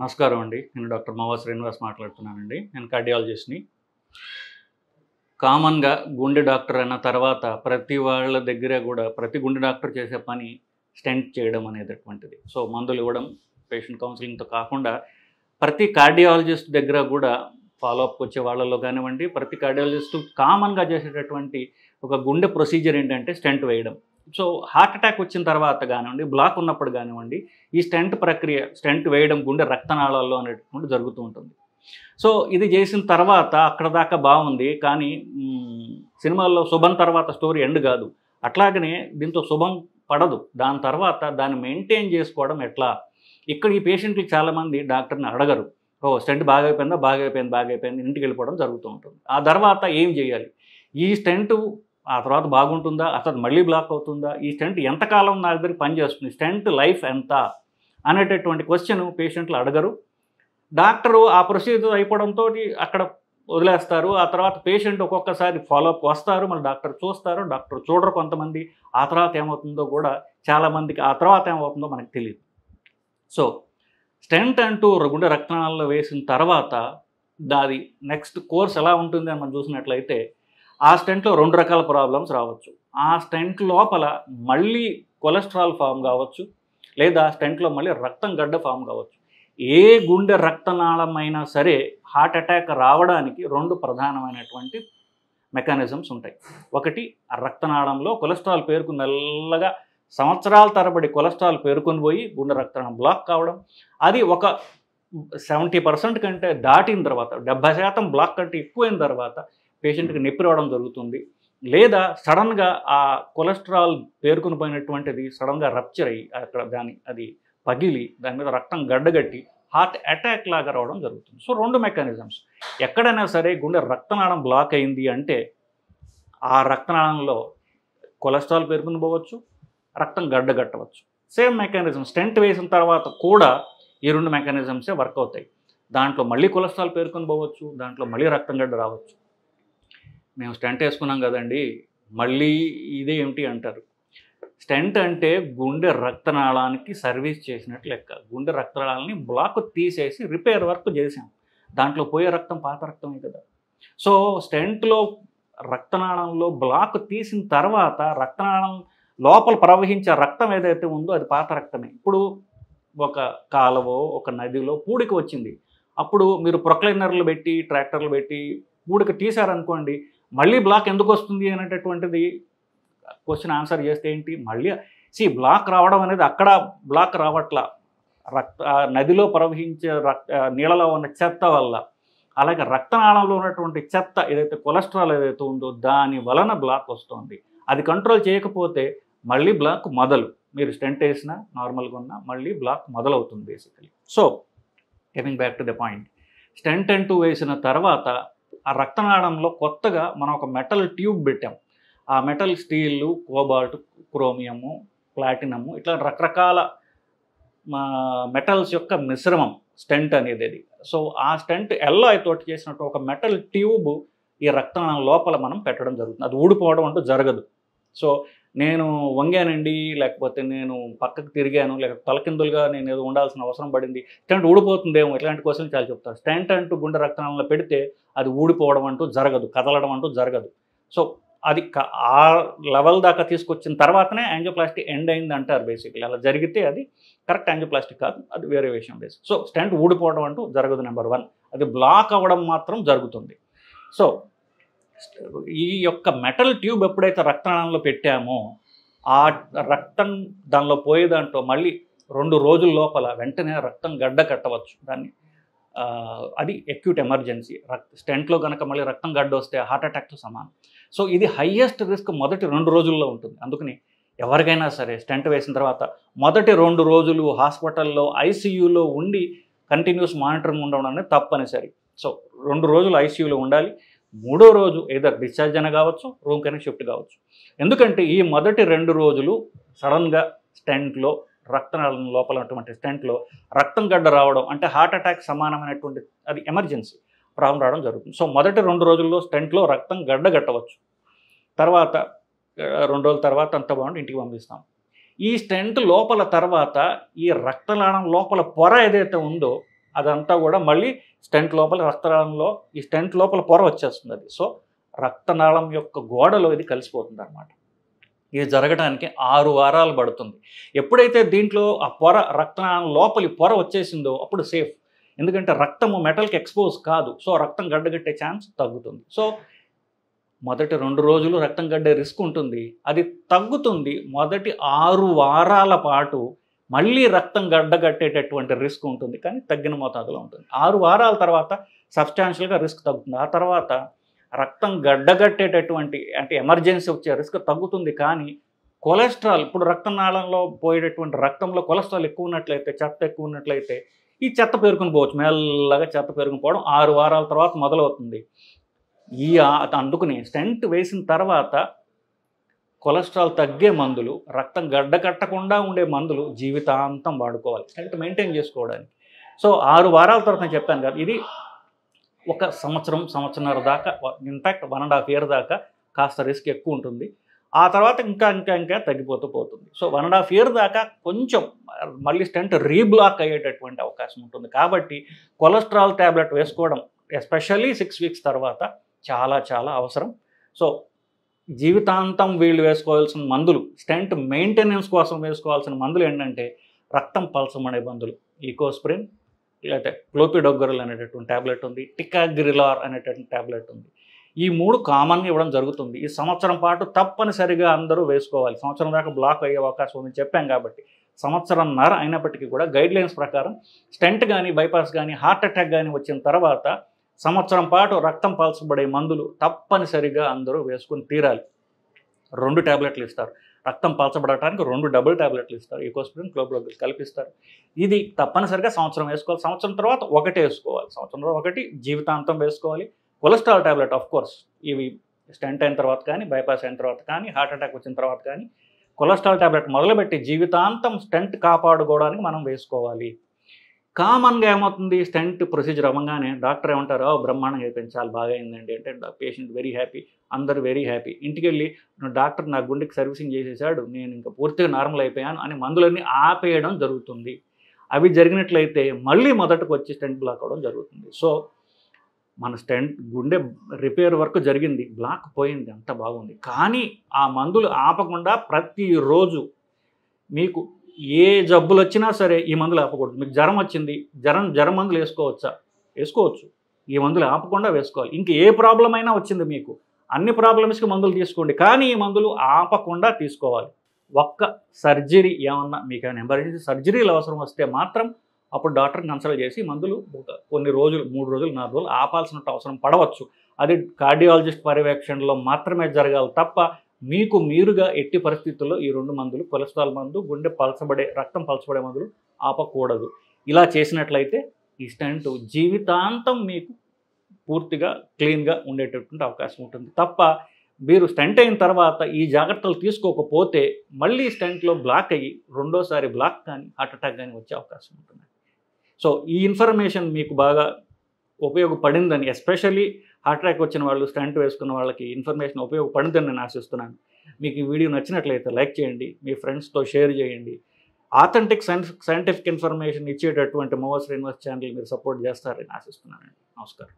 నమస్కారం అండి. నేను డాక్టర్ మవా శ్రీనివాస్ మాట్లాడుతున్నానండి. నేను కార్డియాలజిస్ట్ని. కామన్గా గుండె డాక్టర్ అన్న తర్వాత ప్రతి వాళ్ళ దగ్గర కూడా ప్రతి గుండె డాక్టర్ చేసే పని స్టెంట్ చేయడం అనేటటువంటిది. సో మందులు ఇవ్వడం పేషెంట్ కౌన్సిలింగ్తో కాకుండా ప్రతి కార్డియాలజిస్ట్ దగ్గర కూడా ఫాలోఅప్కి వచ్చే వాళ్ళలో కానివ్వండి ప్రతి కార్డియాలజిస్ట్ కామన్గా చేసేటటువంటి ఒక గుండె ప్రొసీజర్ ఏంటంటే స్టెంట్ వేయడం. సో హార్ట్ అటాక్ వచ్చిన తర్వాత కానివ్వండి బ్లాక్ ఉన్నప్పుడు కానివ్వండి ఈ స్టెంట్ ప్రక్రియ స్టెంట్ వేయడం గుండె రక్తనాళాల్లో అనేటువంటి జరుగుతూ ఉంటుంది. సో ఇది చేసిన తర్వాత అక్కడ దాకా బాగుంది కానీ సినిమాల్లో శుభం తర్వాత స్టోరీ ఎండ్ కాదు. అట్లాగనే దీంతో శుభం పడదు. దాని తర్వాత దాన్ని మెయింటైన్ చేసుకోవడం ఎట్లా? ఇక్కడ ఈ పేషెంట్లు చాలామంది డాక్టర్ని అడగరు. ఓ స్టెంట్ బాగా అయిపోయిందా బాగా అయిపోయింది బాగా అయిపోయింది ఇంటికి వెళ్ళిపోవడం జరుగుతూ ఉంటుంది. ఆ తర్వాత ఏం చేయాలి? ఈ స్టెంట్ ఆ తర్వాత బాగుంటుందా? అతను మళ్ళీ బ్లాక్ అవుతుందా? ఈ స్టెంట్ ఎంతకాలం నా దగ్గర పనిచేస్తుంది? స్టెంట్ లైఫ్ ఎంత? అనేటటువంటి క్వశ్చన్ పేషెంట్లు అడగరు. డాక్టరు ఆ ప్రొసీజర్ అయిపోవడంతో అక్కడ వదిలేస్తారు. ఆ తర్వాత పేషెంట్ ఒక్కొక్కసారి ఫాలోఅప్ వస్తారు. మళ్ళీ డాక్టర్ చూస్తారు. డాక్టర్ చూడరు కొంతమంది. ఆ తర్వాత ఏమవుతుందో కూడా చాలామందికి ఆ తర్వాత ఏమవుతుందో మనకు తెలియదు సో స్టెంట్ అంటూ గుండె రక్తనాళాల్లో వేసిన తర్వాత దాది నెక్స్ట్ కోర్స్ ఎలా ఉంటుంది అని మనం చూసినట్లయితే ఆ స్టెంట్లో రెండు రకాల ప్రాబ్లమ్స్ రావచ్చు. ఆ స్టెంట్ లోపల మళ్ళీ కొలెస్ట్రాల్ ఫామ్ కావచ్చు లేదా స్టెంట్లో మళ్ళీ రక్తం గడ్డ ఫామ్ కావచ్చు. ఏ గుండె రక్తనాళమైనా సరే హార్ట్ అటాక్ రావడానికి రెండు ప్రధానమైనటువంటి మెకానిజమ్స్ ఉంటాయి. ఒకటి ఆ రక్తనాళంలో కొలెస్ట్రాల్ పేరుకు మెల్లగా సంవత్సరాల తరబడి కొలెస్ట్రాల్ పేరుకొని పోయి గుండె రక్తనాళం బ్లాక్ కావడం. అది ఒక సెవెంటీ పర్సెంట్ కంటే దాటిన తర్వాత డెబ్బై శాతం బ్లాక్ కంటే ఎక్కువైన తర్వాత పేషెంట్కి నొప్పి రావడం జరుగుతుంది. లేదా సడన్గా ఆ కొలెస్ట్రాల్ పేరుకుని పోయినటువంటిది సడన్గా రప్చర్ అయ్యి అక్కడ దాని అది పగిలి దాని మీద రక్తం గడ్డగట్టి హార్ట్ అటాక్ లాగా రావడం జరుగుతుంది. సో రెండు మెకానిజమ్స్. ఎక్కడైనా సరే గుండె రక్తనాళం బ్లాక్ అయింది అంటే ఆ రక్తనాళంలో కొలెస్ట్రాల్ పేరుకుని పోవచ్చు రక్తం గడ్డగట్టవచ్చు. Same mechanism. స్టెంట్ వేసిన తర్వాత కూడా ఈ రెండు మెకానిజమ్సే వర్క్ అవుతాయి. దాంట్లో మళ్ళీ కొలెస్ట్రాల్ పేరుకొని పోవచ్చు దాంట్లో మళ్ళీ రక్తం గడ్డ రావచ్చు. మేము స్టెంట్ వేసుకున్నాం కదండి మళ్ళీ ఇదే ఏమిటి అంటారు. స్టెంట్ అంటే గుండె రక్తనాళానికి సర్వీస్ చేసినట్టు లెక్క. గుండె రక్తనాళాలని బ్లాక్ తీసేసి రిపేర్ వర్క్ చేసాం. దాంట్లో పోయే రక్తం పాత రక్తమే కదా. సో స్టెంట్లో రక్తనాళంలో బ్లాక్ తీసిన తర్వాత రక్తనాళం లోపల ప్రవహించే రక్తం ఏదైతే ఉందో అది పాత రక్తమే. ఇప్పుడు ఒక కాలువో ఒక నదిలో పూడిక వచ్చింది. అప్పుడు మీరు ప్రొక్లైనర్లు పెట్టి ట్రాక్టర్లు పెట్టి పూడిక తీశారనుకోండి మళ్ళీ బ్లాక్ ఎందుకు వస్తుంది అనేటటువంటిది క్వశ్చన్ ఆన్సర్ చేస్తే ఏంటి? మళ్ళీ సి బ్లాక్ రావడం అనేది అక్కడ బ్లాక్ రావట్లా. రక్త నదిలో ప్రవహించే రక్త నీళ్ళలో ఉన్న చెత్త వల్ల. అలాగే రక్తనాళంలో ఉన్నటువంటి చెత్త ఏదైతే కొలెస్ట్రాల్ ఏదైతే ఉందో దాని వలన బ్లాక్ వస్తుంది. అది కంట్రోల్ చేయకపోతే మళ్ళీ బ్లాక్ మొదలు. మీరు స్టెంట్ వేసినా నార్మల్గా ఉన్నా మళ్ళీ బ్లాక్ మొదలవుతుంది basically so coming back to the point stent అంటూ వేసిన తర్వాత ఆ రక్తనాళంలో కొత్తగా మనం ఒక మెటల్ ట్యూబ్ పెట్టాం. ఆ metal steel cobalt chromium platinum ఇట్లా రకరకాల మెటల్స్ యొక్క మిశ్రమం స్టెంట్ అనేది అది సో ఆ స్టెంట్ ఎల్లో తోటి చేసినట్టు ఒక మెటల్ ట్యూబ్ ఈ రక్తనాళం లోపల మనం పెట్టడం జరుగుతుంది. అది ఊడిపోవడం అంటూ జరగదు. సో నేను వంగానండి లేకపోతే నేను పక్కకు తిరిగాను లేక తలకిందులుగా నేను ఏదో ఉండాల్సిన అవసరం పడింది స్టెంట్ ఊడిపోతుందేమో ఇట్లాంటి క్వశ్చన్ చాలా చెప్తారు. స్టెంట్ అంటూ గుండె రక్తనాళంలో పెడితే అది ఊడిపోవడం అంటూ జరగదు కదలడం అంటూ జరగదు. సో అది ఆ లెవెల్ దాకా తీసుకొచ్చిన తర్వాతనే యాంజియోప్లాస్టిక్ ఎండ్ అయింది అంటారు బేసిక్లీ. అలా జరిగితే అది కరెక్ట్ యాంజియోప్లాస్టిక్ కాదు అది వేరే విషయం బేసిక్ సో స్టెంట్ ఊడిపోవడం అంటూ జరగదు నెంబర్ వన్. అది బ్లాక్ అవ్వడం మాత్రం జరుగుతుంది. సో ఈ యొక్క మెటల్ ట్యూబ్ ఎప్పుడైతే రక్తనాళంలో పెట్టామో ఆ రక్తం దానిలో పోయేదాంట్లో మళ్ళీ రెండు రోజుల లోపల వెంటనే రక్తం గడ్డ కట్టవచ్చు. దాన్ని అది ఎక్యూట్ ఎమర్జెన్సీ రక్త స్టెంట్లో కనుక మళ్ళీ రక్తం గడ్డ వస్తే హార్ట్ అటాక్తో సమానం. సో ఇది హయ్యెస్ట్ రిస్క్ మొదటి రెండు రోజుల్లో ఉంటుంది. అందుకని ఎవరికైనా సరే స్టెంట్ వేసిన తర్వాత మొదటి రెండు రోజులు హాస్పిటల్లో ఐసీయూలో ఉండి కంటిన్యూస్ మానిటరింగ్ ఉండడం అనేది తప్పనిసరి. సో రెండు రోజులు ఐసీయూలో ఉండాలి. మూడో రోజు ఏదర్ డిశ్చార్జ్ అయినా కావచ్చు రూమ్ కైనా షిఫ్ట్ కావచ్చు. ఎందుకంటే ఈ మొదటి రెండు రోజులు సడన్గా స్టెంట్లో రక్తనాళం లోపల ఉన్నటువంటి స్టెంట్లో రక్తం గడ్డ రావడం అంటే హార్ట్ అటాక్ సమానమైనటువంటి అది ఎమర్జెన్సీ ప్రాబ్లం రావడం జరుగుతుంది. సో మొదటి రెండు రోజుల్లో స్టెంట్లో రక్తం గడ్డ గట్టవచ్చు తర్వాత రెండు రోజుల తర్వాత అంత బాగుండి ఇంటికి పంపిస్తాం. ఈ స్టెంట్ లోపల తర్వాత ఈ రక్తనాళం లోపల పొర ఏదైతే ఉందో అదంతా కూడా మళ్ళీ స్టెంట్ లోపల రక్తనాళంలో ఈ స్టెంట్ లోపల పొర వచ్చేస్తుంది అది. సో రక్తనాళం యొక్క గోడలో ఇది కలిసిపోతుంది అనమాట ఇది జరగడానికి ఆరు వారాలు పడుతుంది. ఎప్పుడైతే దీంట్లో ఆ పొర రక్తనాళం లోపలి పొర వచ్చేసిందో అప్పుడు సేఫ్. ఎందుకంటే రక్తము మెటల్కి ఎక్స్పోజ్ కాదు. సో రక్తం గడ్డగట్టే ఛాన్స్ తగ్గుతుంది. సో మొదటి రెండు రోజులు రక్తం గడ్డే రిస్క్ ఉంటుంది. అది తగ్గుతుంది. మొదటి ఆరు వారాల పాటు మళ్ళీ రక్తం గడ్డగట్టేటటువంటి రిస్క్ ఉంటుంది కానీ తగ్గిన మోతాదులో ఉంటుంది. ఆరు వారాల తర్వాత సబ్స్టాన్షియల్గా రిస్క్ తగ్గుతుంది. ఆ తర్వాత రక్తం గడ్డగట్టేటటువంటి అంటే ఎమర్జెన్సీ వచ్చే రిస్క్ తగ్గుతుంది కానీ కొలెస్ట్రాల్ ఇప్పుడు రక్తనాళంలో పోయేటటువంటి రక్తంలో కొలెస్ట్రాల్ ఎక్కువ ఉన్నట్లయితే చెత్త ఎక్కువ ఉన్నట్లయితే ఈ చెత్త పేరుకుని పోవచ్చు. మెల్లగా చెత్త పేరుకుని పోవడం ఆరు వారాల తర్వాత మొదలవుతుంది. ఈ ఆ- అందుకుని స్టెంట్ వేసిన తర్వాత కొలెస్ట్రాల్ తగ్గే మందులు రక్తం గడ్డ కట్టకుండా ఉండే మందులు జీవితాంతం వాడుకోవాలి. హెల్త్ మెయింటైన్ చేసుకోవడానికి. సో ఆరు వారాల తర్వాత నేను చెప్పాను కదా ఇది ఒక సంవత్సరం సంవత్సరంన్నర దాకా in fact one and half year దాకా కాస్త రిస్క్ ఎక్కువ ఉంటుంది. ఆ తర్వాత ఇంకా ఇంకా ఇంకా తగ్గిపోతూ పోతుంది. So one and half year దాకా కొంచెం మళ్ళీ స్టెంట్ రీబ్లాక్ అయ్యేటటువంటి అవకాశం ఉంటుంది. కాబట్టి కొలెస్ట్రాల్ ట్యాబ్లెట్ వేసుకోవడం ఎస్పెషల్లీ సిక్స్ వీక్స్ తర్వాత చాలా చాలా అవసరం. సో జీవితాంతం వీళ్ళు వేసుకోవాల్సిన మందులు స్టెంట్ మెయింటెనెన్స్ కోసం వేసుకోవాల్సిన మందులు ఏంటంటే రక్తం పల్చమనే మందులు. ఈకోస్ప్రిన్ లేకపోతే క్లోపిడోగ్గరల్ అనేటటువంటి ట్యాబ్లెట్ ఉంది టికాగ్రిలార్ అనేటటువంటి ట్యాబ్లెట్ ఉంది. ఈ మూడు కామన్గా ఇవ్వడం జరుగుతుంది. ఈ సంవత్సరం పాటు తప్పనిసరిగా అందరూ వేసుకోవాలి. సంవత్సరం దాకా బ్లాక్ అయ్యే అవకాశం ఉందని చెప్పాం కాబట్టి సంవత్సరంన్నర అయినప్పటికీ కూడా గైడ్లైన్స్ ప్రకారం స్టెంట్ కానీ బైపాస్ కానీ హార్ట్ అటాక్ కానీ వచ్చిన తర్వాత సంవత్సరం పాటు రక్తం పలచబడే మందులు తప్పనిసరిగా అందరూ వేసుకుని తీరాలి. రెండు ట్యాబ్లెట్లు ఇస్తారు. రక్తం పలచబడటానికి రెండు డబుల్ ట్యాబ్లెట్లు ఇస్తారు. ఈకోస్పిరిన్ క్లోబ్లోగిల్ కల్పిస్తారు. ఇది తప్పనిసరిగా సంవత్సరం వేసుకోవాలి. సంవత్సరం తర్వాత ఒకటే వేసుకోవాలి. సంవత్సరం తర్వాత ఒకటి జీవితాంతం వేసుకోవాలి. కొలెస్ట్రాల్ ట్యాబ్లెట్ ఆఫ్ కోర్స్ ఇవి స్టెంట్ అయిన తర్వాత కానీ బైపాస్ అయిన తర్వాత కానీ హార్ట్ అటాక్ వచ్చిన తర్వాత కానీ కొలెస్ట్రాల్ ట్యాబ్లెట్ మొదలుపెట్టి జీవితాంతం స్టెంట్ కాపాడుకోవడానికి మనం వేసుకోవాలి. కామన్గా ఏమవుతుంది? స్టెంట్ ప్రొసీజర్ అవ్వగానే డాక్టర్ ఏమంటారు? "ఓ, బ్రహ్మాండంగా అయిపోయింది చాలా బాగా అయిందండి అంటే పేషెంట్ వెరీ హ్యాపీ అందరు వెరీ హ్యాపీ. ఇంటికి వెళ్ళి "నువ్వు డాక్టర్ నా గుండెకి సర్వీసింగ్ చేసేసాడు నేను ఇంకా పూర్తిగా నార్మల్ అయిపోయాను అని మందులన్నీ ఆపేయడం జరుగుతుంది. అవి జరిగినట్లయితే మళ్ళీ మొదటకు వచ్చి స్టెంట్ బ్లాక్ అవ్వడం జరుగుతుంది. సో మన స్టెంట్ గుండె రిపేర్ వర్క్ జరిగింది బ్లాక్ పోయింది అంత బాగుంది. కానీ ఆ మందులు ఆపకుండా ప్రతిరోజు మీకు ఏ జబ్బులు వచ్చినా సరే ఈ మందులు ఆపకూడదు. మీకు జ్వరం వచ్చింది జ్వరం జ్వరం మందులు వేసుకోవచ్చా? వేసుకోవచ్చు. ఈ మందులు ఆపకుండా వేసుకోవాలి. ఇంక ఏ ప్రాబ్లం అయినా వచ్చింది మీకు. అన్ని ప్రాబ్లమ్స్కి మందులు తీసుకోండి. కానీ ఈ మందులు ఆపకుండా తీసుకోవాలి. ఒక్క సర్జరీ ఏమన్నా మీకు ఏమైనా ఎమర్జెన్సీ సర్జరీలు అవసరం వస్తే మాత్రం అప్పుడు డాక్టర్ని కన్సల్ట్ చేసి మందులు కొన్ని రోజులు మూడు రోజులు నాలుగు రోజులు ఆపాల్సిన అవసరం పడవచ్చు. అది కార్డియాలజిస్ట్ పర్యవేక్షణలో మాత్రమే జరగాలి తప్ప మీకు మీరుగా ఎట్టి పరిస్థితుల్లో ఈ రెండు మందులు కొలెస్ట్రాల్ మందు గుండె పలచబడే రక్తం పలచబడే మందులు ఆపకూడదు. ఇలా చేసినట్లయితే ఈ స్టెంట్ జీవితాంతం మీకు పూర్తిగా క్లీన్గా ఉండేటటువంటి అవకాశం ఉంటుంది. తప్ప మీరు స్టెంట్ అయిన తర్వాత ఈ జాగ్రత్తలు తీసుకోకపోతే మళ్ళీ స్టెంట్లో బ్లాక్ అయ్యి రెండోసారి బ్లాక్ కానీ హార్ట్ అటాక్ కానీ వచ్చే అవకాశం ఉంటుంది. సో ఈ ఇన్ఫర్మేషన్ మీకు బాగా ఉపయోగపడిందని ఎస్పెషల్లీ హార్ట్ అటాక్ వచ్చిన వాళ్ళు స్టంట్ వేసుకున్న వాళ్ళకి ఇన్ఫర్మేషన్ ఉపయోగపడుతుందని నేను ఆశిస్తున్నాను. మీకు ఈ వీడియో నచ్చినట్లయితే లైక్ చేయండి మీ ఫ్రెండ్స్తో షేర్ చేయండి. ఆథెంటిక్ సైన్స్ సైంటిఫిక్ ఇన్ఫర్మేషన్ ఇచ్చేటటువంటి మోవస్ శ్రీనివాస్ ఛానల్ మీరు సపోర్ట్ చేస్తారని ఆశిస్తున్నానండి. నమస్కారం.